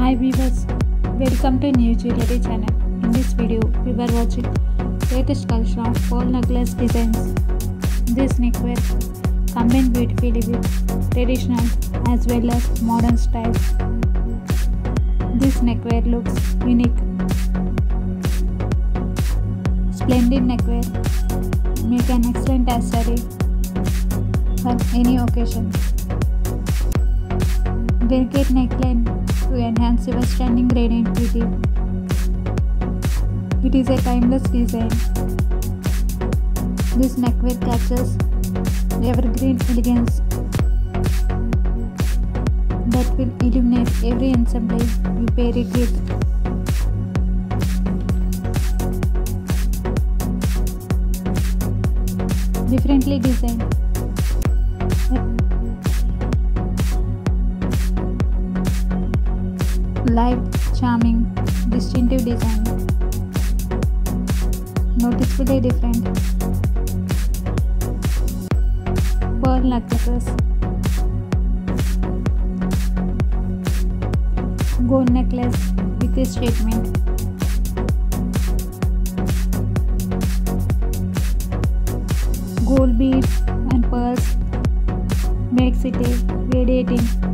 Hi viewers, welcome to New Jewelry channel. In this video, we were watching latest collection of pearl necklace designs. This neckwear combine beautifully with traditional as well as modern styles. This neckwear looks unique. Splendid neckwear make an excellent accessory for any occasion. Delicate neckline your standing radiant beauty. It is a timeless design. This neckwear captures evergreen elegance that will illuminate every ensemble you pair it with. Differently designed. Light, charming, distinctive design. Noticeably different. Pearl necklaces. Gold necklace with a statement. Gold beads and pearls makes it a radiating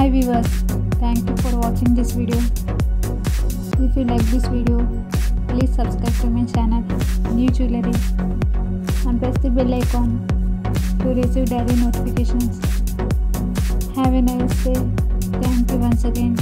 Hi viewers, thank you for watching this video. If you like this video, please subscribe to my channel New Jewelry and press the bell icon to receive daily notifications. Have a nice day. Thank you once again.